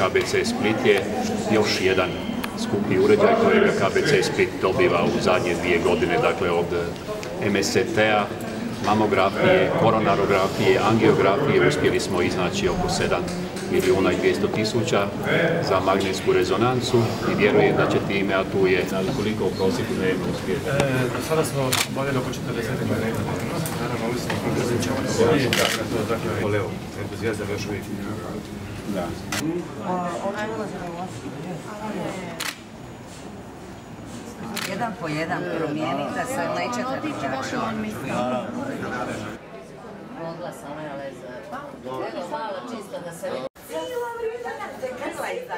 KBC Split je još jedan skupi uređaj kojega KBC Split dobiva u zadnje dvije godine, dakle od MSCT-a, mamografije, koronarografije, angiografije, uspjeli smo iznaći oko 7 milijuna i 200 tisuća za magnetsku rezonancu i vjerujem da će time, a tu je koliko u prosjeku dnevno uspjeti. E, do sada smo obavljali oko 40 magneta. Jedan po jedan promijeni da se neće Mogla sam, ali za... čisto da se... Cijelo vrijeme se krla iza